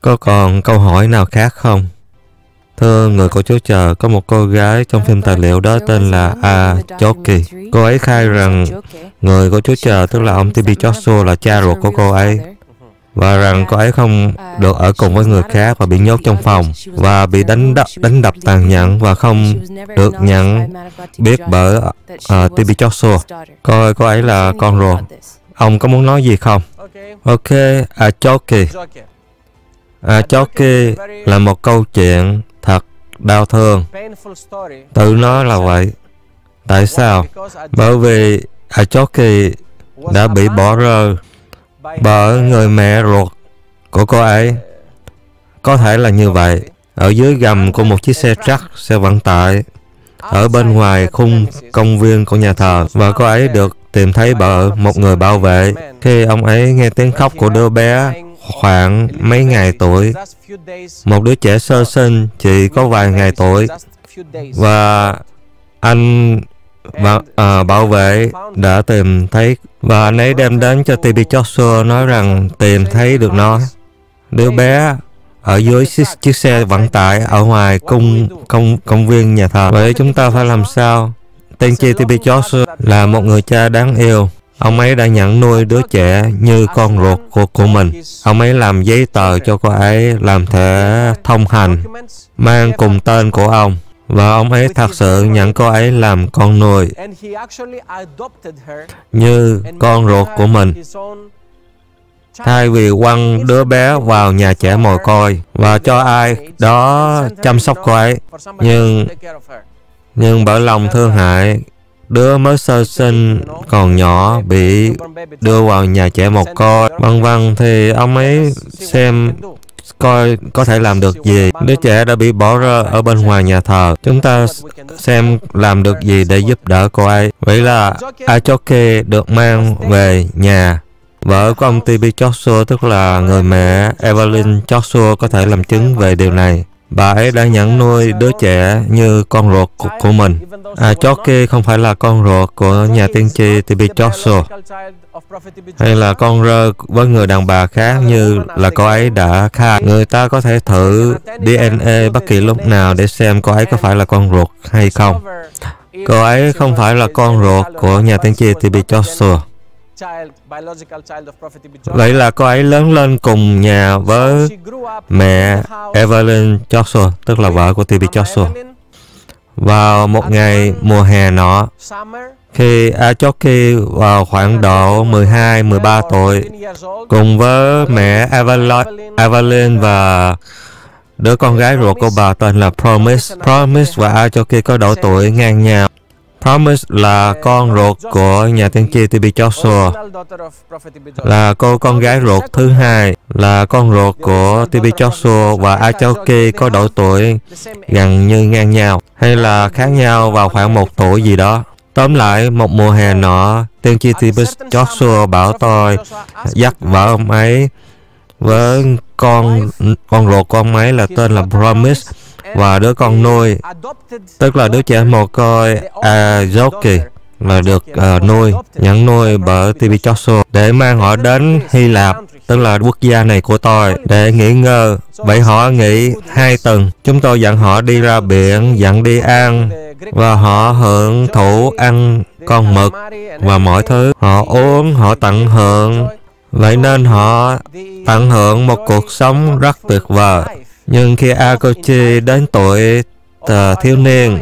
Có còn câu hỏi nào khác không? Thưa người của Chúa Trời, có một cô gái trong phim tài liệu đó tên là A. Joki. Cô ấy khai rằng người của Chúa Trời, tức là ông T.B. Joshua là cha ruột của cô ấy và rằng cô ấy không được ở cùng với người khác và bị nhốt trong phòng và bị đánh đập, đánh đập tàn nhẫn và không được nhận biết bởi uh, T.B. Joshua. Coi cô ấy là con ruột. Ông có muốn nói gì không? Ok, à Joki. À kia là một câu chuyện thật đau thương. Tự nó là vậy. Tại sao? Bởi vì à kia đã bị bỏ rơi bởi người mẹ ruột của cô ấy. Có thể là như vậy. Ở dưới gầm của một chiếc xe truck, xe vận tải, ở bên ngoài khung công viên của nhà thờ và cô ấy được tìm thấy bởi một người bảo vệ khi ông ấy nghe tiếng khóc của đứa bé khoảng mấy ngày tuổi một đứa trẻ sơ sinh chỉ có vài ngày tuổi và anh và, à, bảo vệ đã tìm thấy và anh ấy đem đến cho TB Joshua nói rằng tìm thấy được nó. Đứa bé ở dưới chiếc xe vận tải ở ngoài cung công công viên nhà thờ. Vậy chúng ta phải làm sao? Tên chi TB Joshua là một người cha đáng yêu. Ông ấy đã nhận nuôi đứa trẻ như con ruột của, của mình. Ông ấy làm giấy tờ cho cô ấy làm thẻ thông hành, mang cùng tên của ông và ông ấy thật sự nhận cô ấy làm con nuôi như con ruột của mình thay vì quăng đứa bé vào nhà trẻ mồ côi và cho ai đó chăm sóc cô ấy nhưng nhưng bởi lòng thương hại đứa mới sơ sinh còn nhỏ bị đưa vào nhà trẻ một coi vân vân thì ông ấy xem coi có thể làm được gì. Đứa trẻ đã bị bỏ rơi ở bên ngoài nhà thờ. Chúng ta xem làm được gì để giúp đỡ cô ấy. Vậy là Achoke được mang về nhà. Vợ của ông T.B. Joshua, tức là người mẹ Evelyn Joshua có thể làm chứng về điều này. Bà ấy đã nhận nuôi đứa trẻ như con ruột của, của mình. À, Choki không phải là con ruột của nhà tiên tri T.B. Joshua hay là con rơ với người đàn bà khác như là cô ấy đã khai. Người ta có thể thử DNA bất kỳ lúc nào để xem cô ấy có phải là con ruột hay không. Cô ấy không phải là con ruột của nhà tiên tri T.B. Joshua. Vậy là cô ấy lớn lên cùng nhà với mẹ Evelyn Joshua, tức là vợ của T.B. Joshua. Vào một ngày mùa hè nọ, khi Achoki vào khoảng độ 12-13 tuổi, cùng với mẹ Evelyn và đứa con gái ruột của bà tên là Promise. Promise và Achoki có độ tuổi ngang nhau. Promise là con ruột của nhà tiên tri TB Joshua, là cô con gái ruột thứ hai, là con ruột của TB Joshua và Achoki có độ tuổi gần như ngang nhau, hay là khác nhau vào khoảng một tuổi gì đó. Tóm lại, một mùa hè nọ, tiên tri TB Joshua bảo tôi dắt vợ ông ấy với con con ruột của ông ấy là tên là Promise và đứa con nuôi tức là đứa trẻ mồ côi Azoki là được uh, nuôi nhận nuôi bởi TV để mang họ đến Hy Lạp tức là quốc gia này của tôi để nghỉ ngơi. Vậy họ nghỉ hai tuần chúng tôi dặn họ đi ra biển dặn đi ăn và họ hưởng thụ ăn con mực và mọi thứ. Họ uống họ tận hưởng. Vậy nên họ tận hưởng một cuộc sống rất tuyệt vời nhưng khi Akochi đến tuổi ờ, thiếu niên,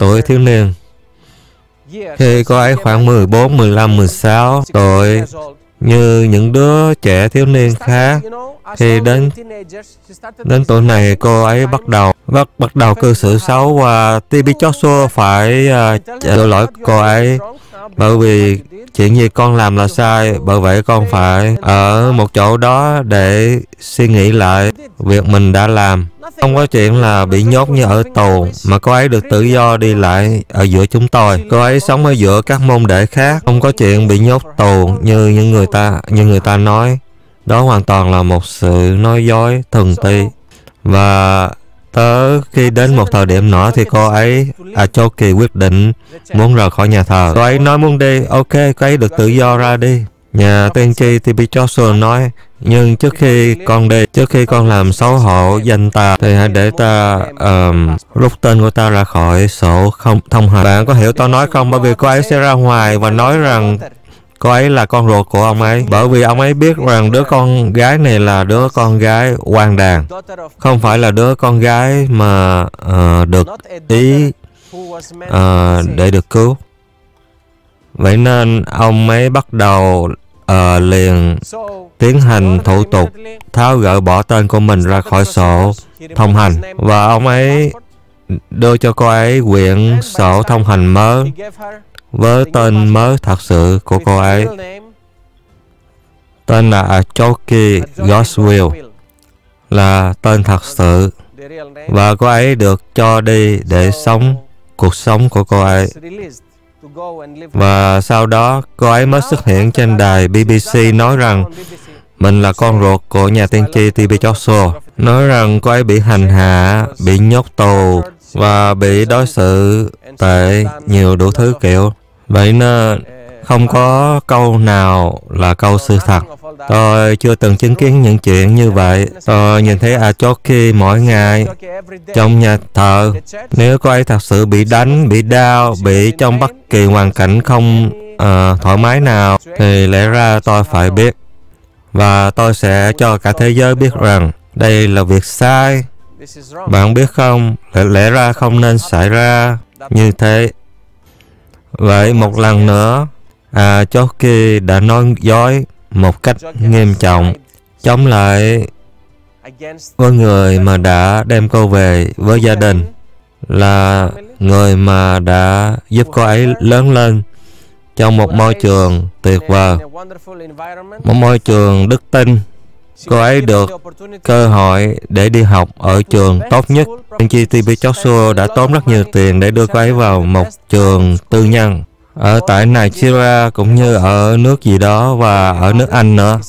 tuổi thiếu niên, khi cô ấy khoảng 14, 15, 16 tuổi, như những đứa trẻ thiếu niên khác, thì đến đến tuổi này cô ấy bắt đầu bắt bắt đầu cư xử xấu và TB Joshua phải uh, lỗi cô ấy bởi vì chuyện gì con làm là sai, bởi vậy con phải ở một chỗ đó để suy nghĩ lại việc mình đã làm. Không có chuyện là bị nhốt như ở tù, mà cô ấy được tự do đi lại ở giữa chúng tôi. Cô ấy sống ở giữa các môn đệ khác, không có chuyện bị nhốt tù như những người ta, như người ta nói. Đó hoàn toàn là một sự nói dối thần ti. Và Tới khi đến một thời điểm nọ thì cô ấy à, Choki quyết định muốn rời khỏi nhà thờ. Cô ấy nói muốn đi, ok, cô ấy được tự do ra đi. Nhà tiên tri T.B. Joshua nói, nhưng trước khi con đi, trước khi con làm xấu hổ danh ta, thì hãy để ta um, rút tên của ta ra khỏi sổ không thông hành. Bạn có hiểu tôi nói không? Bởi vì cô ấy sẽ ra ngoài và nói rằng cô ấy là con ruột của ông ấy. Bởi vì ông ấy biết rằng đứa con gái này là đứa con gái quan đàn không phải là đứa con gái mà uh, được ý uh, để được cứu. Vậy nên ông ấy bắt đầu uh, liền tiến hành thủ tục tháo gỡ bỏ tên của mình ra khỏi sổ thông hành. và ông ấy đưa cho cô ấy quyển sổ thông hành mới với tên mới thật sự của cô ấy. tên là Achoki Goswill là tên thật sự. Và cô ấy được cho đi để sống cuộc sống của cô ấy. Và sau đó cô ấy mới xuất hiện trên đài BBC nói rằng mình là con ruột của nhà tiên tri T.B. Joshua. Nói rằng cô ấy bị hành hạ bị nhốt tù và bị đối xử tệ nhiều đủ thứ kiểu. Vậy nên không có câu nào là câu sự thật. Tôi chưa từng chứng kiến những chuyện như vậy. Tôi nhìn thấy Achoki mỗi ngày trong nhà thờ. Nếu cô ấy thật sự bị đánh bị đau bị trong bất kỳ hoàn cảnh không uh, thoải mái nào thì lẽ ra tôi phải biết. Và tôi sẽ cho cả thế giới biết rằng đây là việc sai bạn biết không? Lẽ, lẽ ra không nên xảy ra như thế. Vậy một lần nữa à, Choki đã nói dối một cách nghiêm trọng. chống lại với người mà đã đem cô về với gia đình là người mà đã giúp cô ấy lớn lên trong một môi trường tuyệt vời. một môi trường đức tin cô ấy được cơ hội để đi học ở trường tốt nhất. GTP Joshua đã tốn rất nhiều tiền để đưa cô ấy vào một trường tư nhân. Ở tại Nigeria cũng như ở nước gì đó và ở nước Anh nữa.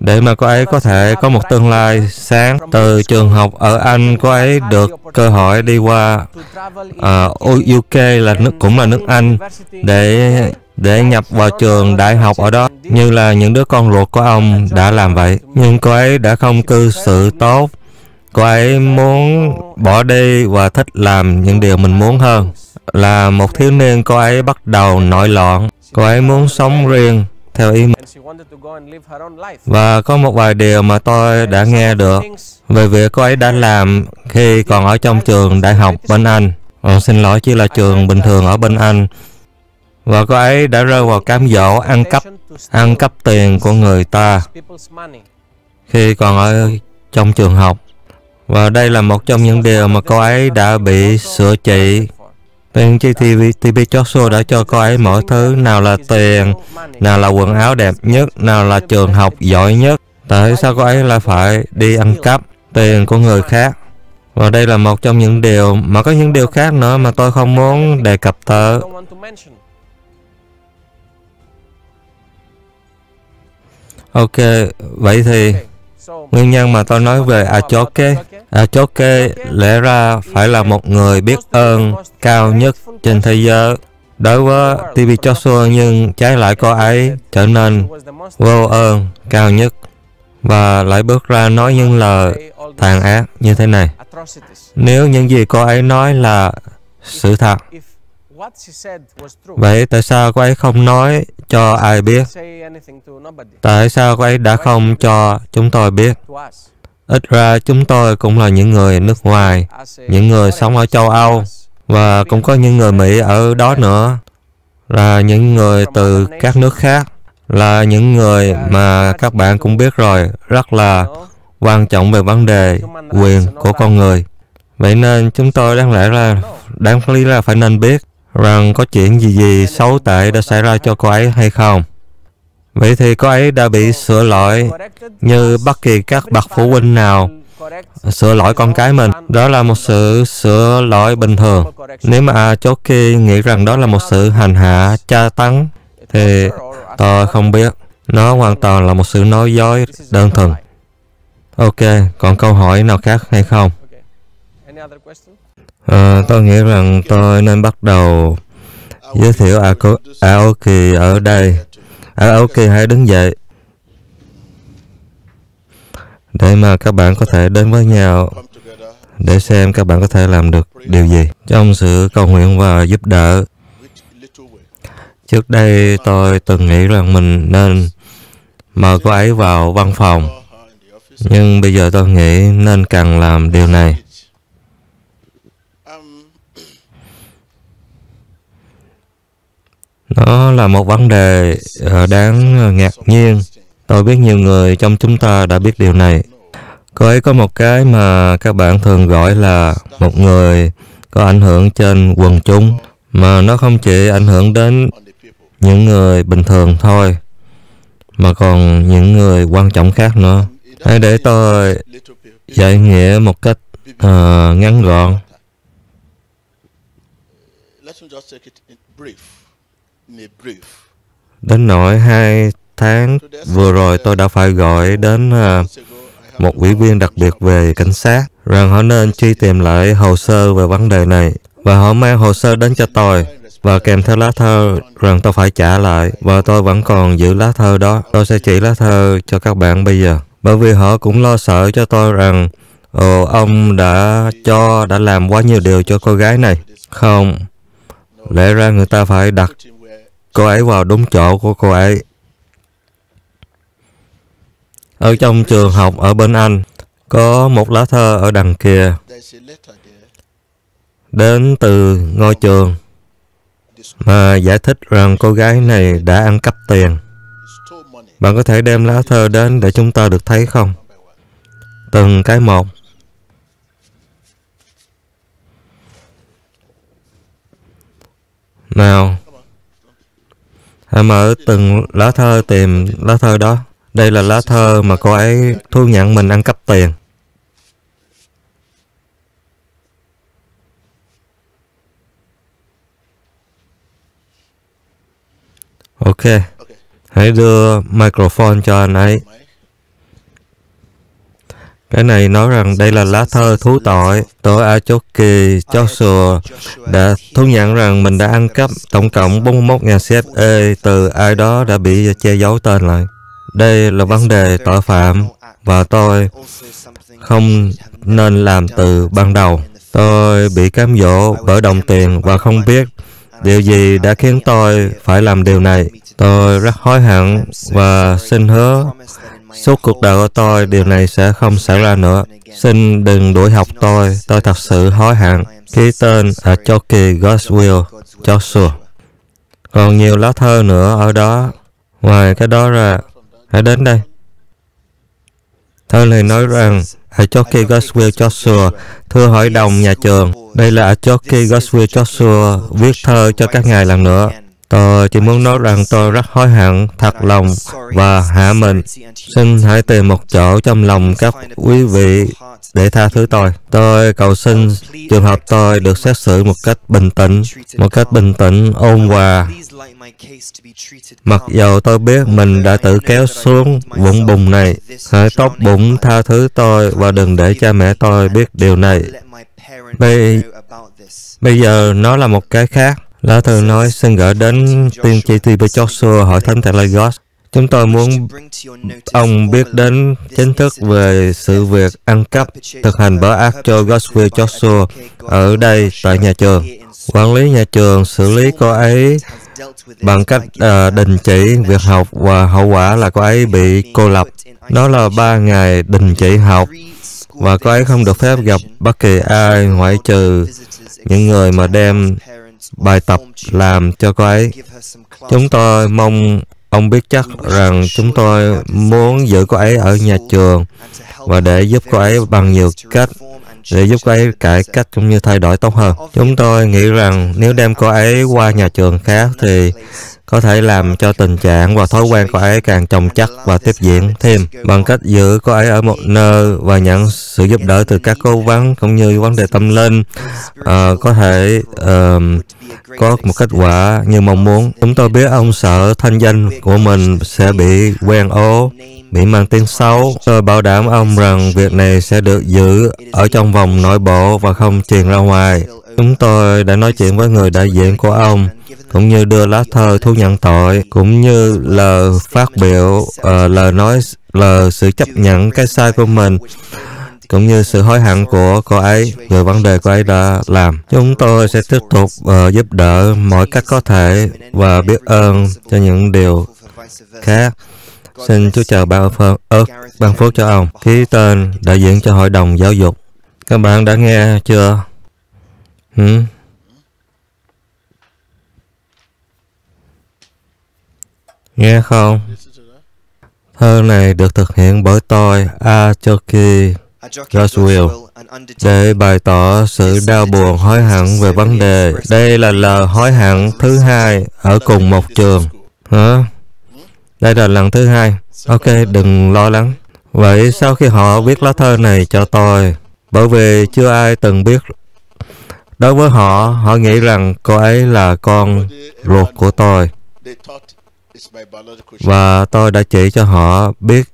Để mà cô ấy có thể có một tương lai sáng từ trường học ở Anh cô ấy được cơ hội đi qua ờ, uh, UK là nước cũng là nước Anh để để nhập vào trường đại học ở đó như là những đứa con ruột của ông đã làm vậy. Nhưng cô ấy đã không cư xử tốt. Cô ấy muốn bỏ đi và thích làm những điều mình muốn hơn. Là một thiếu niên cô ấy bắt đầu nổi loạn. Cô ấy muốn sống riêng theo ý mình. Và có một vài điều mà tôi đã nghe được về việc cô ấy đã làm khi còn ở trong trường đại học bên Anh. À, xin lỗi chỉ là trường bình thường ở bên Anh và cô ấy đã rơi vào cám dỗ ăn cắp ăn cắp tiền của người ta khi còn ở trong trường học và đây là một trong những điều mà cô ấy đã bị sửa trị Tiên tri TV, TV Joshua đã cho cô ấy mọi thứ, nào là tiền, nào là quần áo đẹp nhất, nào là trường học giỏi nhất. Tại sao cô ấy lại phải đi ăn cắp tiền của người khác? Và đây là một trong những điều, mà có những điều khác nữa mà tôi không muốn đề cập tới. Ok, vậy thì nguyên nhân mà tôi nói về Achoke Achoke lẽ ra phải là một người biết ơn cao nhất trên thế giới. Đối với TV Joshua nhưng trái lại cô ấy trở nên vô ơn cao nhất và lại bước ra nói những lời tàn ác như thế này. Nếu những gì cô ấy nói là sự thật, vậy tại sao cô ấy không nói cho ai biết? Tại sao cô ấy đã không cho chúng tôi biết? Ít ra chúng tôi cũng là những người nước ngoài, những người sống ở châu Âu và cũng có những người Mỹ ở đó nữa, là những người từ các nước khác, là những người mà các bạn cũng biết rồi, rất là quan trọng về vấn đề quyền của con người. Vậy nên chúng tôi đáng lẽ là đáng lý là phải nên biết rằng có chuyện gì gì xấu tệ đã xảy ra cho cô ấy hay không. Vậy thì cô ấy đã bị sửa lỗi như bất kỳ các bậc phụ huynh nào sửa lỗi con cái mình. Đó là một sự sửa lỗi bình thường. Nếu mà Choki nghĩ rằng đó là một sự hành hạ, tra tấn, thì tôi không biết. Nó hoàn toàn là một sự nói dối đơn thuần. Ok, còn câu hỏi nào khác hay không? À, tôi nghĩ rằng tôi nên bắt đầu giới thiệu Aoki ở đây Aoki, hãy đứng dậy. Để mà các bạn có thể đến với nhau để xem các bạn có thể làm được điều gì trong sự cầu nguyện và giúp đỡ. Trước đây tôi từng nghĩ rằng mình nên mời cô ấy vào văn phòng, nhưng bây giờ tôi nghĩ nên cần làm điều này. Đó là một vấn đề ờ, đáng ngạc nhiên. Tôi biết nhiều người trong chúng ta đã biết điều này. Cô ấy có một cái mà các bạn thường gọi là một người có ảnh hưởng trên quần chúng, mà nó không chỉ ảnh hưởng đến những người bình thường thôi, mà còn những người quan trọng khác nữa. Hãy để tôi giải nghĩa một cách uh, ngắn gọn. Đến nỗi hai tháng vừa rồi tôi đã phải gọi đến ờ, một ủy viên đặc biệt về cảnh sát, rằng họ nên truy tìm lại hồ sơ về vấn đề này. Và họ mang hồ sơ đến cho tôi, và kèm theo lá thơ rằng tôi phải trả lại, và tôi vẫn còn giữ lá thơ đó. Tôi sẽ chỉ lá thơ cho các bạn bây giờ. Bởi vì họ cũng lo sợ cho tôi rằng, ồ, ông đã cho, đã làm quá nhiều điều cho cô gái này. Không. Lẽ ra người ta phải đặt cô ấy vào đúng chỗ của cô ấy ở trong trường học ở bên Anh có một lá thơ ở đằng kia đến từ ngôi trường mà giải thích rằng cô gái này đã ăn cắp tiền. Bạn có thể đem lá thơ đến để chúng ta được thấy không? Từng cái một. Nào, mở từng lá thơ tìm lá thơ đó. Đây là lá thơ mà cô ấy thu nhận mình ăn cắp tiền. Ok. Hãy đưa microphone cho anh ấy. Cái này nói rằng đây là lá thơ thú tội. Tổ Achoki Joshua đã thú nhận rằng mình đã ăn cắp tổng cộng 41.000 CFE từ ai đó đã bị che giấu tên lại. Đây là vấn đề tội phạm và tôi không nên làm từ ban đầu. Tôi bị cám dỗ bởi đồng tiền và không biết điều gì đã khiến tôi phải làm điều này. Tôi rất hối hận và xin hứa suốt cuộc đời của tôi điều này sẽ không xảy ra nữa. Xin đừng đuổi học tôi, tôi thật sự hối hận. Ký tên ở Choki Godswill, Joshua. Còn nhiều lá thơ nữa ở đó. Ngoài cái đó ra, hãy đến đây. Thơ này nói rằng, ở Achoki Gospel Joshua, thưa hội đồng nhà trường, đây là ở Achoki Gospel Joshua viết thơ cho các ngài lần nữa. Tôi chỉ muốn nói rằng tôi rất hối hận, thật lòng và hạ mình. Xin hãy tìm một chỗ trong lòng các quý vị để tha thứ tôi. Tôi cầu xin trường hợp tôi được xét xử một cách bình tĩnh, một cách bình tĩnh, ôn hòa. Mặc dầu tôi biết mình đã tự kéo xuống vũng bùn này, hãy tốt bụng tha thứ tôi và đừng để cha mẹ tôi biết điều này. Bây, bây giờ nó là một cái khác. Lá thư nói xin gửi đến tiên tri TV Joshua hỏi thánh tại Lagos. Chúng tôi muốn ông biết đến chính thức về sự việc ăn cắp thực hành bởi ác cho Gospel Joshua ở đây tại nhà trường. Quản lý nhà trường xử lý cô ấy bằng cách uh, đình chỉ việc học và hậu quả là cô ấy bị cô lập. Đó là ba ngày đình chỉ học và cô ấy không được phép gặp bất kỳ ai ngoại trừ những người mà đem bài tập làm cho cô ấy. Chúng tôi mong ông biết chắc rằng chúng tôi muốn giữ cô ấy ở nhà trường và để giúp cô ấy bằng nhiều cách để giúp cô ấy cải cách cũng như thay đổi tốt hơn. Chúng tôi nghĩ rằng nếu đem cô ấy qua nhà trường khác thì có thể làm cho tình trạng và thói quen của ấy càng chồng chắc và tiếp diễn thêm bằng cách giữ cô ấy ở một nơi và nhận sự giúp đỡ từ các cố vấn cũng như vấn đề tâm linh uh, có thể uh, có một kết quả như mong muốn. Chúng tôi biết ông sợ thanh danh của mình sẽ bị quen ố, bị mang tiếng xấu. Tôi bảo đảm ông rằng việc này sẽ được giữ ở trong vòng nội bộ và không truyền ra ngoài. Chúng tôi đã nói chuyện với người đại diện của ông, cũng như đưa lá thơ thu nhận tội, cũng như là phát biểu, uh, lời nói, lời sự chấp nhận cái sai của mình cũng như sự hối hận của cô ấy về vấn đề cô ấy đã làm. Chúng tôi sẽ tiếp tục uh, giúp đỡ mọi cách có thể và biết ơn cho những điều khác. Xin Chúa chào ban phước, ớt, ban phước cho ông. Ký tên đại diện cho Hội đồng Giáo dục. Các bạn đã nghe chưa? Ừ? Nghe không? Thơ này được thực hiện bởi tôi, A. Roswell, để bày tỏ sự đau buồn hối hận về vấn đề. Đây là lời hối hận thứ hai ở cùng một trường. Hả? Đây là lần thứ hai. Ok, đừng lo lắng. Vậy sau khi họ viết lá thơ này cho tôi, bởi vì chưa ai từng biết Đối với họ, họ nghĩ rằng cô ấy là con ruột của tôi. Và tôi đã chỉ cho họ biết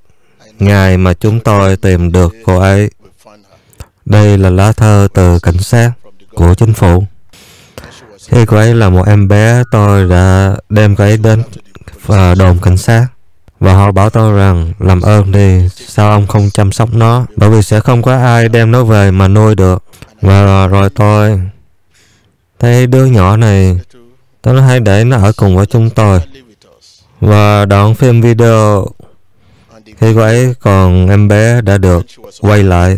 ngày mà chúng tôi tìm được cô ấy. Đây là lá thơ từ cảnh sát của chính phủ. Khi cô ấy là một em bé, tôi đã đem cô ấy đến và đồn cảnh sát. Và họ bảo tôi rằng, làm ơn đi, sao ông không chăm sóc nó? Bởi vì sẽ không có ai đem nó về mà nuôi được. Và rồi tôi thấy đứa nhỏ này, tôi nói hãy để nó ở cùng với chúng tôi. Và đoạn phim video khi cô ấy còn em bé đã được quay lại.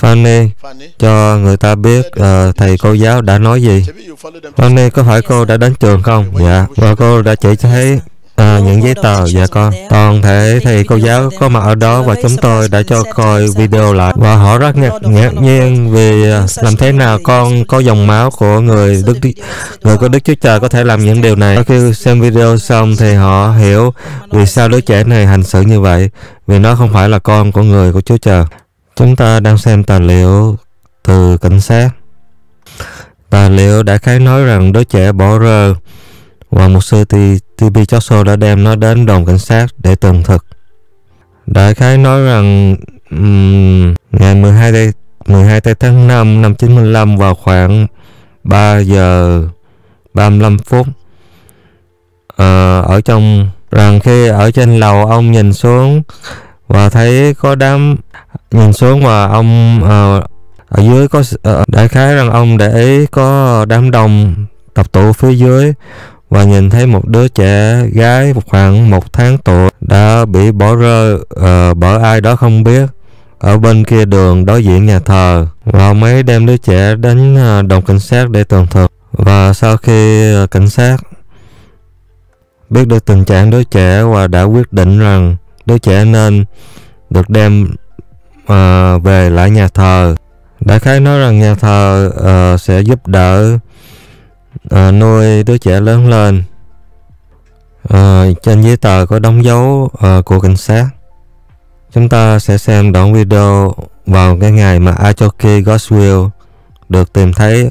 Fanny cho người ta biết uh, thầy cô giáo đã nói gì. Fanny có phải cô đã đến trường không? Dạ. Và cô đã chỉ cho thấy À, những giấy tờ, dạ con. Toàn thể thầy cô giáo có mặt ở đó và chúng tôi đã cho coi video lại. Và họ rất ngạc, ngạc nhiên vì à, làm thế nào con có dòng máu của người Đức người của Đức Chúa Trời có thể làm những điều này. Khi xem video xong thì họ hiểu vì sao đứa trẻ này hành xử như vậy. Vì nó không phải là con của người của Chúa Trời. Chúng ta đang xem tài liệu từ cảnh sát. Tài liệu đã khái nói rằng đứa trẻ bỏ rơi và một sư thì TB Joshua đã đem nó đến đồn cảnh sát để tường thực. Đại khái nói rằng um, ngày 12 tây, 12 tháng 5 năm 95 vào khoảng 3 giờ 35 phút uh, ở trong rằng khi ở trên lầu ông nhìn xuống và thấy có đám nhìn xuống và ông uh, ở dưới có uh, đại khái rằng ông để ý có đám đông tập tụ phía dưới và nhìn thấy một đứa trẻ gái khoảng một tháng tuổi đã bị bỏ rơi uh, bởi ai đó không biết. Ở bên kia đường đối diện nhà thờ và ông ấy đem đứa trẻ đến uh, đồn cảnh sát để tường thuật. Và sau khi uh, cảnh sát biết được tình trạng đứa trẻ và đã quyết định rằng đứa trẻ nên được đem uh, về lại nhà thờ. Đại khái nói rằng nhà thờ uh, sẽ giúp đỡ à, nuôi đứa trẻ lớn lên. À, trên giấy tờ có đóng dấu à, của cảnh sát. Chúng ta sẽ xem đoạn video vào cái ngày mà Achoki Goswell được tìm thấy.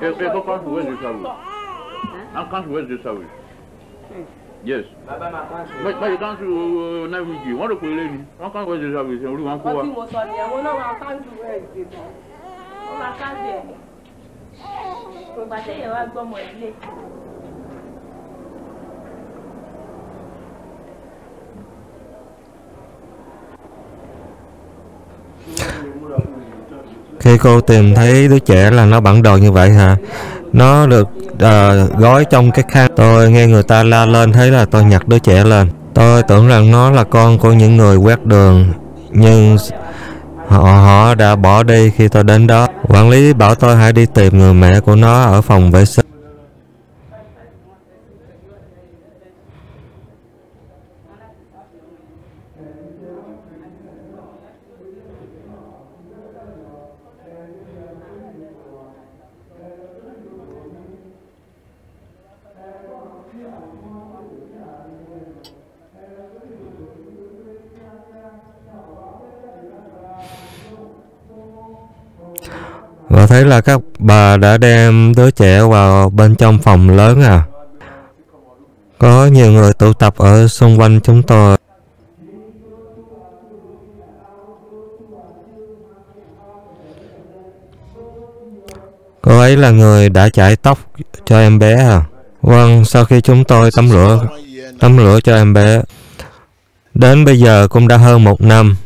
Eu, eu estou confuso de saúde. I'm confused de saúde. Yes. But but you can't do na mi ji. Wọ́n rò pé ilé ni. Wọ́n kàn wọ́n ṣe ṣàbí ṣe orí wọn kó wa. Ọtí mo sọ ni ẹ̀wọ̀n náà wọn kàn ju ẹ̀ ṣe tán. Wọ́n máa ká bẹ̀ẹ̀. Kò gbà tẹ́yẹ̀ wá gbọ́mọ ilé. Khi cô tìm thấy đứa trẻ là nó bản đồ như vậy hả? Nó được uh, gói trong cái khăn. Tôi nghe người ta la lên thấy là tôi nhặt đứa trẻ lên. Tôi tưởng rằng nó là con của những người quét đường nhưng họ họ đã bỏ đi khi tôi đến đó. Quản lý bảo tôi hãy đi tìm người mẹ của nó ở phòng vệ sinh. Và thấy là các bà đã đem đứa trẻ vào bên trong phòng lớn à? Có nhiều người tụ tập ở xung quanh chúng tôi. Cô ấy là người đã chải tóc cho em bé à? Vâng sau khi chúng tôi tắm rửa tắm rửa cho em bé. Đến bây giờ cũng đã hơn một năm.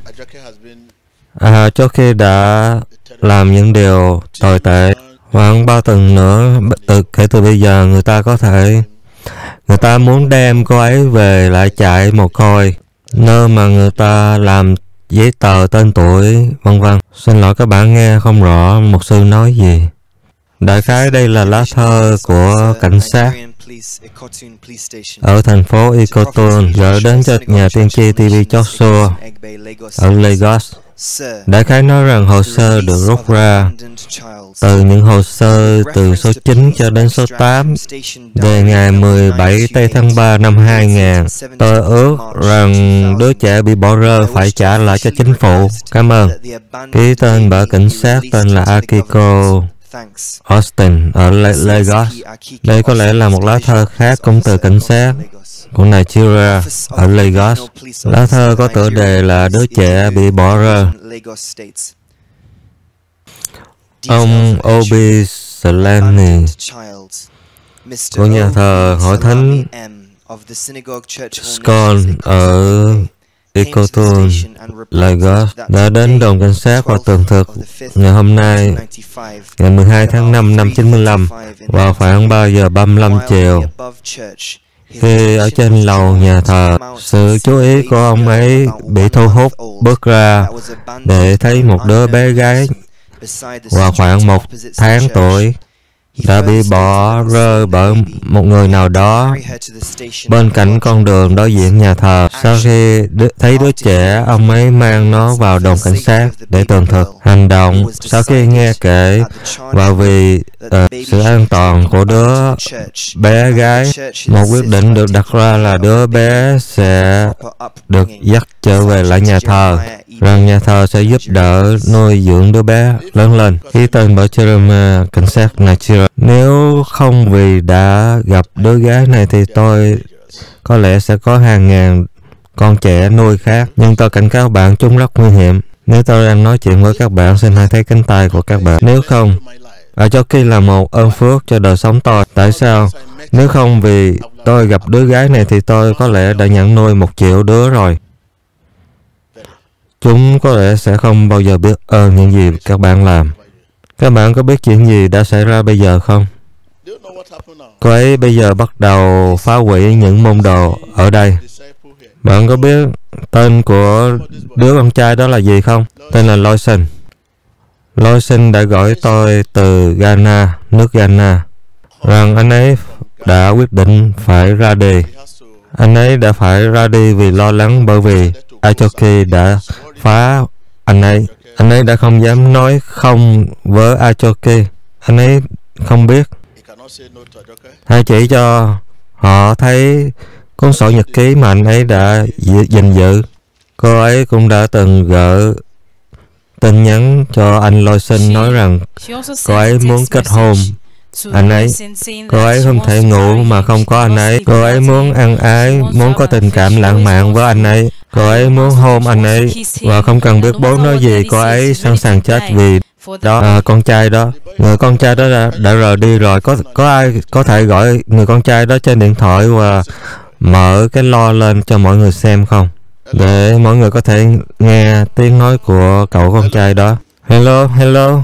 À, cho khi đã làm những điều tồi tệ. Khoảng ba tuần nữa từ kể từ bây giờ người ta có thể, người ta muốn đem cô ấy về lại chạy một coi nơi mà người ta làm giấy tờ tên tuổi, vân vân. Xin lỗi các bạn nghe không rõ một sư nói gì. Đại khái đây là lá thơ của cảnh sát ở thành phố Ikoton gửi đến cho nhà tiên tri TV Joshua ở Lagos. Đại khái nói rằng hồ sơ được rút ra từ những hồ sơ từ số 9 cho đến số 8 về ngày 17 tây tháng 3 năm 2000. Tôi ước rằng đứa trẻ bị bỏ rơi phải trả lại cho chính phủ. Cảm ơn. Ký tên bởi cảnh sát tên là Akiko Austin ở La- Lagos. Đây có lẽ là một lá thơ khác cũng từ cảnh sát của Nigeria ở Lagos. Lá thơ có tựa đề là Đứa trẻ bị bỏ rơi. Ông Obi Seleni của nhà thờ hội thánh Scone ở Ikoton, Lagos đã đến đồn cảnh sát và tường thực ngày hôm nay, ngày 12 tháng 5 năm 95, vào khoảng 3 giờ 35 chiều. Khi ở trên lầu nhà thờ, sự chú ý của ông ấy bị thu hút bước ra để thấy một đứa bé gái vào khoảng một tháng tuổi đã bị bỏ rơi bởi một người nào đó bên cạnh con đường đối diện nhà thờ. Sau khi thấy đứa trẻ, ông ấy mang nó vào đồn cảnh sát để tường thực hành động. Sau khi nghe kể và vì uh, sự an toàn của đứa bé gái, một quyết định được đặt ra là đứa bé sẽ được dắt trở về lại nhà thờ rằng nhà thờ sẽ giúp đỡ nuôi dưỡng đứa bé lớn lên. khi tên bởi Jeremy à, cảnh sát Nigeria. Nếu không vì đã gặp đứa gái này thì tôi có lẽ sẽ có hàng ngàn con trẻ nuôi khác. Nhưng tôi cảnh cáo bạn chúng rất nguy hiểm. Nếu tôi đang nói chuyện với các bạn, xin hãy thấy cánh tay của các bạn. Nếu không, ở cho khi là một ơn phước cho đời sống tôi. Tại sao? Nếu không vì tôi gặp đứa gái này thì tôi có lẽ đã nhận nuôi một triệu đứa rồi. Chúng có lẽ sẽ không bao giờ biết ơn những gì các bạn làm. Các bạn có biết chuyện gì đã xảy ra bây giờ không? Cô ấy bây giờ bắt đầu phá hủy những môn đồ ở đây. Bạn có biết tên của đứa con trai đó là gì không? Tên là Loisin. Loisin đã gọi tôi từ Ghana, nước Ghana. rằng anh ấy đã quyết định phải ra đi. Anh ấy đã phải ra đi vì lo lắng bởi vì Achoki đã phá anh ấy. Anh ấy đã không dám nói không với Achoki. Anh ấy không biết. Hãy chỉ cho họ thấy cuốn sổ nhật ký mà anh ấy đã gìn giữ. Cô ấy cũng đã từng gửi tin nhắn cho anh Lôi Sinh nói rằng cô ấy muốn kết hôn anh ấy. Cô ấy không thể ngủ mà không có anh ấy. Cô ấy muốn ăn ái, muốn có tình cảm lãng mạn với anh ấy. Cô ấy muốn hôn anh ấy và không cần biết bố nói gì, cô ấy sẵn sàng chết vì đó à, con trai đó. Người con trai đó đã, đã rời đi rồi. Có có ai có thể gọi người con trai đó trên điện thoại và mở cái lo lên cho mọi người xem không? Để mọi người có thể nghe tiếng nói của cậu con trai đó. Hello, hello.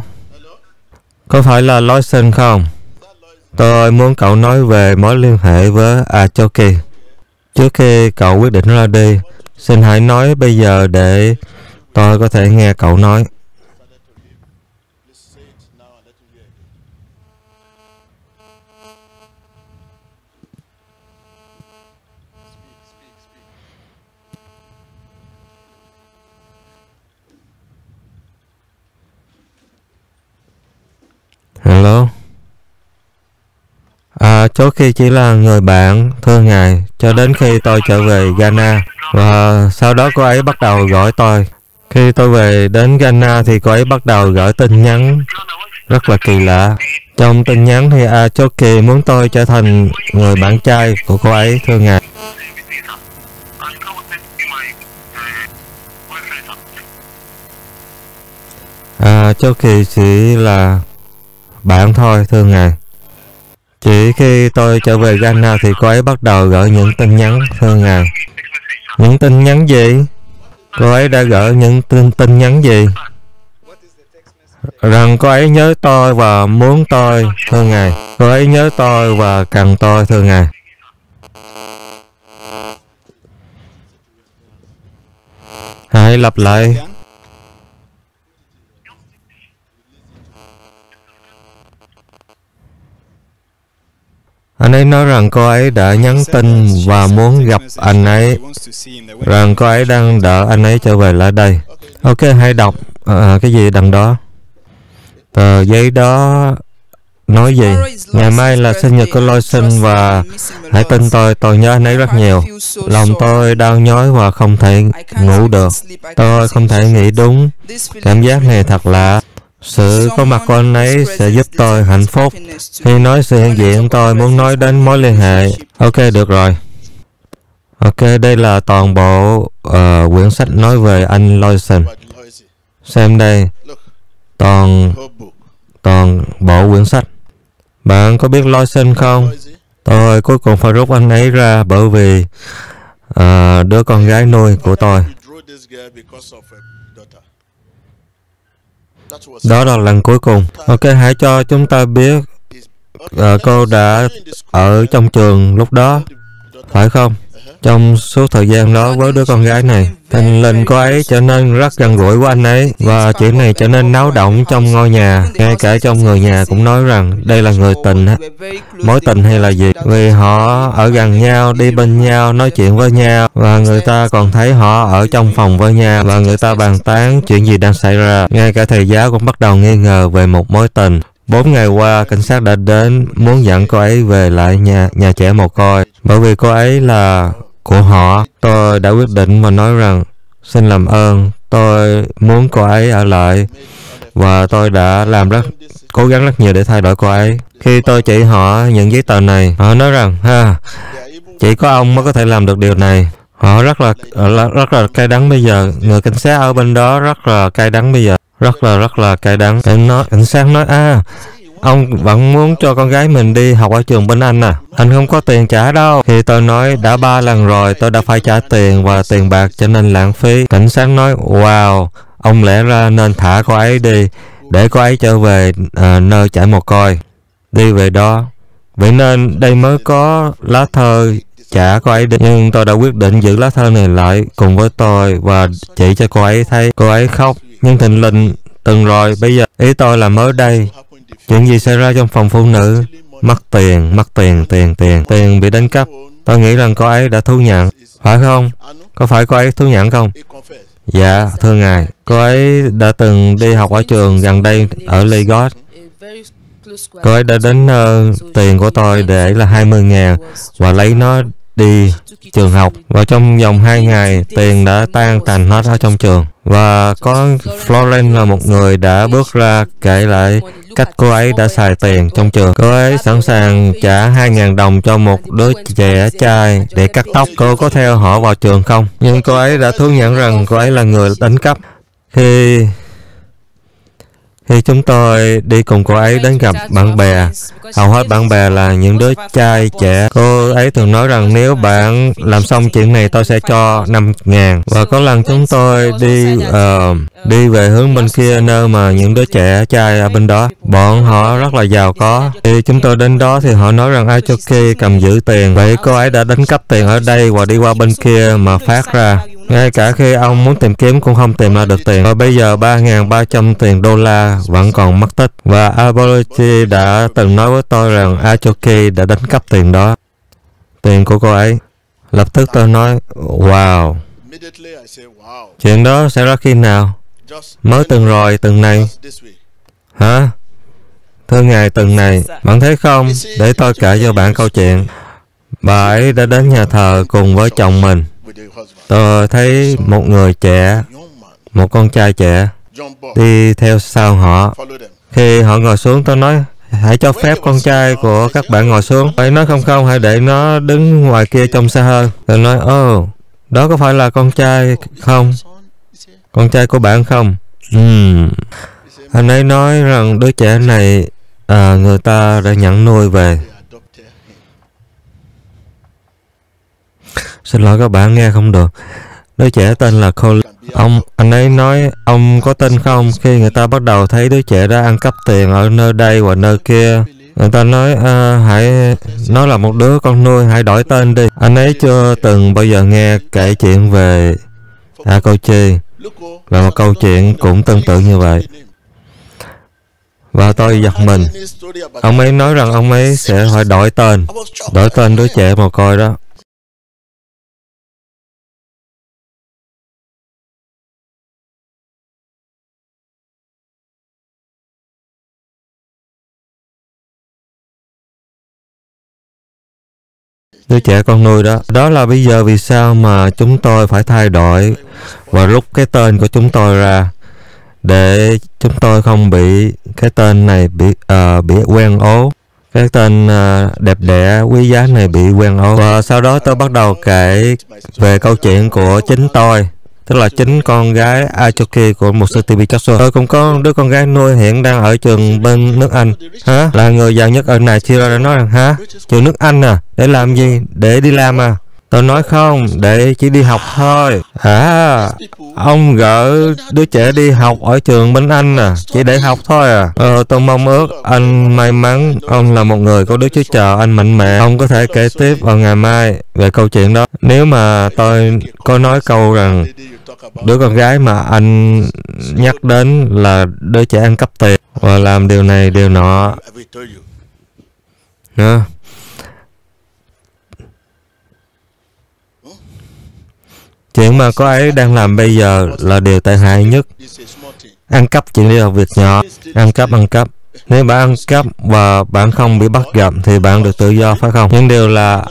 Có phải là Lawson không? Tôi muốn cậu nói về mối liên hệ với Achoki. Trước khi cậu quyết định ra đi, xin hãy nói bây giờ để tôi có thể nghe cậu nói. Hello. À, trước khi chỉ là người bạn, thương ngài, cho đến khi tôi trở về Ghana. Và sau đó cô ấy bắt đầu gọi tôi. Khi tôi về đến Ghana thì cô ấy bắt đầu gửi tin nhắn rất là kỳ lạ. Trong tin nhắn thì Achoki muốn tôi trở thành người bạn trai của cô ấy, thưa ngài. Kỳ chỉ là bạn thôi, thưa ngài. Chỉ khi tôi trở về Ghana thì cô ấy bắt đầu gửi những tin nhắn, thưa à. Những tin nhắn gì? Cô ấy đã gửi những tin, tin nhắn gì? Rằng cô ấy nhớ tôi và muốn tôi, thương ngài. Cô ấy nhớ tôi và cần tôi, thương ngài. Hãy lặp lại. Anh ấy nói rằng cô ấy đã nhắn tin và muốn gặp anh ấy, rằng cô ấy đang đợi anh ấy trở về lại đây. Ok, hãy đọc à, cái gì đằng đó. Tờ giấy đó nói gì? Ngày mai là sinh nhật của Lôi Sinh và hãy tin tôi, tôi nhớ anh ấy rất nhiều. Lòng tôi đau nhói và không thể ngủ được. Tôi không thể nghĩ đúng. Cảm giác này thật lạ. Sự có mặt của anh ấy sẽ giúp tôi hạnh phúc. Khi nói sự hiện diện, tôi muốn nói đến mối liên hệ. Ok, được rồi. Ok, đây là toàn bộ uh, quyển sách nói về anh Loisen. Xem đây, toàn toàn bộ quyển sách. Bạn có biết Loisen không? Tôi cuối cùng phải rút anh ấy ra bởi vì uh, đứa con gái nuôi của tôi. Đó là lần cuối cùng. Ok, hãy cho chúng ta biết uh, cô đã ở trong trường lúc đó, phải không? Trong suốt thời gian đó với đứa con gái này, tình linh cô ấy trở nên rất gần gũi với anh ấy và chuyện này trở nên náo động trong ngôi nhà. Ngay cả trong người nhà cũng nói rằng đây là người tình, mối tình hay là gì? Vì họ ở gần nhau, đi bên nhau, nói chuyện với nhau và người ta còn thấy họ ở trong phòng với nhau và người ta bàn tán chuyện gì đang xảy ra. Ngay cả thầy giáo cũng bắt đầu nghi ngờ về một mối tình. Bốn ngày qua, cảnh sát đã đến muốn dẫn cô ấy về lại nhà nhà trẻ mồ côi. Bởi vì cô ấy là của họ. Tôi đã quyết định và nói rằng xin làm ơn, tôi muốn cô ấy ở lại và tôi đã làm rất cố gắng rất nhiều để thay đổi cô ấy. Khi tôi chỉ họ những giấy tờ này, họ nói rằng ha, chỉ có ông mới có thể làm được điều này. Họ rất là rất, rất là cay đắng bây giờ. Người cảnh sát ở bên đó rất là cay đắng bây giờ. Rất là rất là cay đắng. Cảnh nói cảnh sát nói a ông vẫn muốn cho con gái mình đi học ở trường bên anh à? Anh không có tiền trả đâu. Thì tôi nói đã ba lần rồi tôi đã phải trả tiền và tiền bạc cho nên lãng phí. Cảnh sát nói wow, ông lẽ ra nên thả cô ấy đi để cô ấy trở về à, nơi trải một coi, Đi về đó. Vậy nên đây mới có lá thơ trả cô ấy đi. Nhưng tôi đã quyết định giữ lá thơ này lại cùng với tôi và chỉ cho cô ấy thấy cô ấy khóc. Nhưng Thịnh Lịnh từng rồi bây giờ ý tôi là mới đây chuyện gì xảy ra trong phòng phụ nữ mất tiền, mất tiền, tiền, tiền, tiền bị đánh cắp. Tôi nghĩ rằng cô ấy đã thú nhận, phải không? Có phải cô ấy thú nhận không? Dạ, thưa ngài, cô ấy đã từng đi học ở trường gần đây ở Lagos. Cô ấy đã đến uh, tiền của tôi để là 20 ngàn và lấy nó đi trường học. Và trong vòng 2 ngày, tiền đã tan tành hết ở trong trường. Và có Florence là một người đã bước ra kể lại cách cô ấy đã xài tiền trong trường. Cô ấy sẵn sàng trả 2.000 đồng cho một đứa trẻ trai để cắt tóc. Cô có theo họ vào trường không? Nhưng cô ấy đã thú nhận rằng cô ấy là người đánh cắp. Khi khi chúng tôi đi cùng cô ấy đến gặp bạn bè, hầu hết bạn bè là những đứa trai trẻ. Cô ấy thường nói rằng nếu bạn làm xong chuyện này tôi sẽ cho 5 ngàn. Và có lần chúng tôi đi uh, đi về hướng bên kia nơi mà những đứa trẻ trai ở bên đó. Bọn họ rất là giàu có. Khi chúng tôi đến đó thì họ nói rằng Achoki cầm giữ tiền. Vậy cô ấy đã đánh cắp tiền ở đây và đi qua bên kia mà phát ra. Ngay cả khi ông muốn tìm kiếm cũng không tìm ra được tiền. Và bây giờ 3.300 tiền đô la vẫn còn mất tích. Và Apology đã từng nói với tôi rằng Achoki đã đánh cắp tiền đó. Tiền của cô ấy. Lập tức tôi nói, wow, chuyện đó xảy ra khi nào? Mới từng rồi, từng này. Hả? Thưa ngài từng này, bạn thấy không? Để tôi kể cho bạn câu chuyện. Bà ấy đã đến nhà thờ cùng với chồng mình. Tôi thấy một người trẻ, một con trai trẻ đi theo sau họ. Khi họ ngồi xuống tôi nói hãy cho phép con trai của các bạn ngồi xuống. Phải nói không không, hãy để nó đứng ngoài kia trông xa hơn. Tôi nói ồ, đó có phải là con trai không? Con trai của bạn không? Ừm. Anh ấy nói rằng đứa trẻ này à, người ta đã nhận nuôi về. Xin lỗi các bạn nghe không được. Đứa trẻ tên là Cole. Ông, anh ấy nói ông có tin không khi người ta bắt đầu thấy đứa trẻ đã ăn cắp tiền ở nơi đây và nơi kia. Người ta nói à, hãy nó là một đứa con nuôi hãy đổi tên đi. Anh ấy chưa từng bao giờ nghe kể chuyện về à, Akochi Look, là một câu chuyện cũng tương tự như vậy. Và tôi giật mình. Ông ấy nói rằng ông ấy sẽ phải đổi tên, đổi tên đứa trẻ mồ côi đó. Đứa trẻ con nuôi đó. Đó là bây giờ vì sao mà chúng tôi phải thay đổi và rút cái tên của chúng tôi ra để chúng tôi không bị cái tên này bị uh, bị quen ố. Cái tên uh, đẹp đẽ quý giá này bị quen ố. Và sau đó tôi bắt đầu kể về câu chuyện của chính tôi tức là chính con gái Achoki của một sư TV Joshua. Tôi cũng có đứa con gái nuôi hiện đang ở trường bên nước Anh. Hả? Là người giàu nhất ở này chia đã nói rằng hả? Trường nước Anh à? Để làm gì? Để đi làm à? Tôi nói không, để chỉ đi học thôi. À, ông gỡ đứa trẻ đi học ở trường bên Anh à, chỉ để học thôi à. Ờ, tôi mong ước anh may mắn, ông là một người có đứa Chúa Trời, anh mạnh mẽ. Ông có thể kể tiếp vào ngày mai về câu chuyện đó. Nếu mà tôi có nói câu rằng Đứa con gái mà anh nhắc đến là đứa trẻ ăn cắp tiền và làm điều này điều nọ nữa. Chuyện mà cô ấy đang làm bây giờ là điều tệ hại nhất. Ăn cắp chỉ là việc nhỏ. Ăn cắp, ăn cắp. Nếu bạn ăn cắp và bạn không bị bắt gặp thì bạn được tự do phải không? Nhưng điều là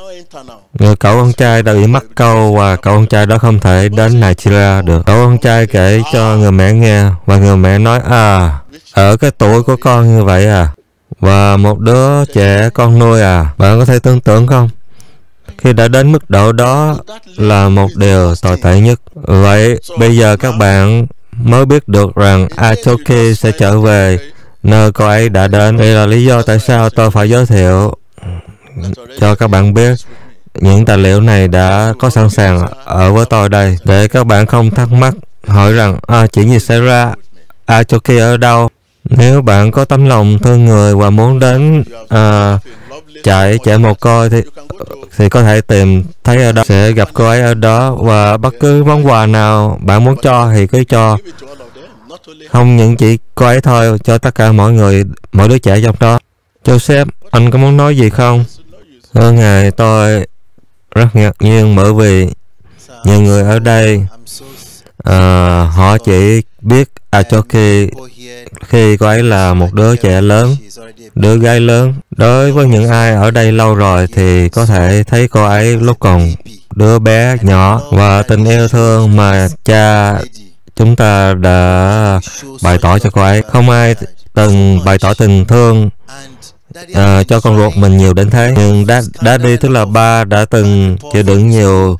Người cậu con trai đã bị mắc câu và cậu con trai đó không thể đến Nigeria được. Cậu con trai kể cho người mẹ nghe và người mẹ nói à ở cái tuổi của con như vậy à và một đứa trẻ con nuôi à bạn có thể tưởng tượng không? Khi đã đến mức độ đó là một điều tồi tệ nhất. Vậy bây giờ các bạn mới biết được rằng Atoki sẽ trở về nơi cô ấy đã đến. Đây là lý do tại sao tôi phải giới thiệu cho các bạn biết những tài liệu này đã có sẵn sàng ở với tôi đây. Để các bạn không thắc mắc hỏi rằng à, chuyện gì xảy ra? À, Achoki ở đâu? Nếu bạn có tấm lòng thương người và muốn đến à, chạy chạy một coi thì thì có thể tìm thấy ở đó. Sẽ gặp cô ấy ở đó và bất cứ món quà nào bạn muốn cho thì cứ cho. Không những chỉ cô ấy thôi cho tất cả mọi người mọi đứa trẻ trong đó. Joseph Anh có muốn nói gì không? Thưa Ngài, tôi rất ngạc nhiên bởi vì nhiều người ở đây à, họ chỉ biết à, Achoki khi cô ấy là một đứa trẻ lớn đứa gái lớn. Đối với những ai ở đây lâu rồi thì có thể thấy cô ấy lúc còn đứa bé nhỏ và tình yêu thương mà cha chúng ta đã bày tỏ cho cô ấy. Không ai từng bày tỏ tình thương à, cho con ruột mình nhiều đến thế. Nhưng đã đã đi tức là ba đã từng chịu đựng nhiều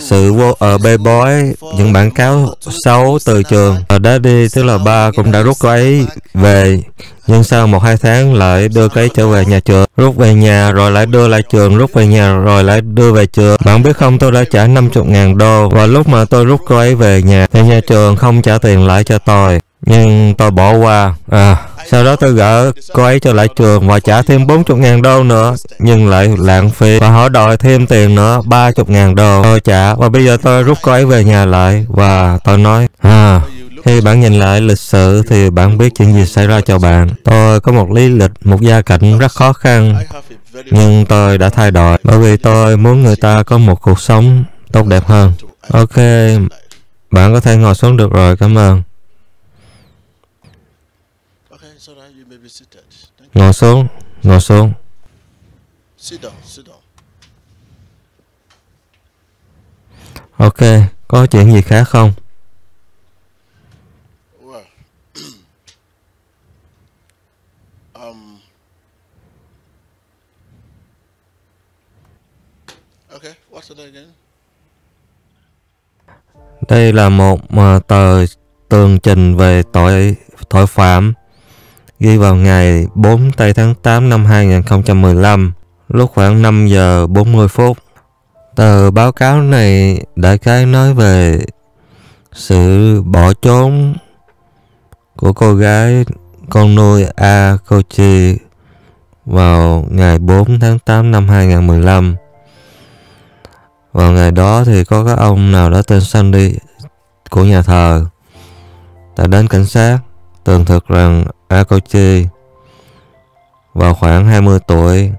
sự vô ở bê bối những bản cáo xấu từ trường. Ở đã đi tức là ba cũng đã rút cô ấy về. Nhưng sau một hai tháng lại đưa cái trở về nhà trường. Rút về nhà rồi lại đưa lại trường rút về nhà rồi lại đưa về trường. Bạn biết không tôi đã trả 50 ngàn đô. Và lúc mà tôi rút cô ấy về nhà thì nhà trường không trả tiền lại cho tôi. Nhưng tôi bỏ qua. À sau đó tôi gỡ cô ấy trở lại trường và trả thêm 40 ngàn đô nữa, nhưng lại lãng phí. Và họ đòi thêm tiền nữa 30 ngàn đô. Tôi trả, và bây giờ tôi rút cô ấy về nhà lại, và tôi nói à khi bạn nhìn lại lịch sử thì bạn biết chuyện gì xảy ra cho bạn. Tôi có một lý lịch, một gia cảnh rất khó khăn, nhưng tôi đã thay đổi. Bởi vì tôi muốn người ta có một cuộc sống tốt đẹp hơn. Ok, bạn có thể ngồi xuống được rồi, cảm ơn. Ngồi xuống ngồi xuống. Ok có chuyện gì khác không? Um, đây là một uh, tờ tường trình về tội tội phạm ghi vào ngày 4 tây tháng 8 năm 2015 lúc khoảng 5 giờ 40 phút. Tờ báo cáo này đại khái nói về sự bỏ trốn của cô gái con nuôi A Kochi vào ngày 4 tháng 8 năm 2015. Vào ngày đó thì có các ông nào đó tên Sandy của nhà thờ, đã đến cảnh sát tường thuật rằng Akochi, vào khoảng 20 tuổi,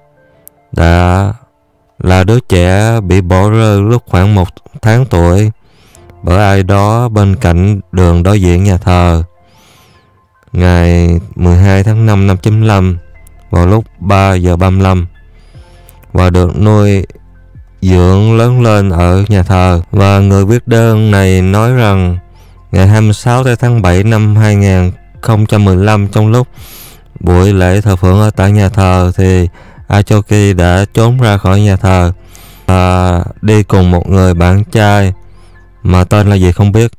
đã là đứa trẻ bị bỏ rơi lúc khoảng một tháng tuổi bởi ai đó bên cạnh đường đối diện nhà thờ. Ngày 12 tháng 5 năm 95 vào lúc 3 giờ 35 và được nuôi dưỡng lớn lên ở nhà thờ. Và người viết đơn này nói rằng, ngày 26 tháng 7 năm 2000 2015 trong lúc buổi lễ thờ phượng ở tại nhà thờ thì Achoki đã trốn ra khỏi nhà thờ và đi cùng một người bạn trai mà tên là gì không biết.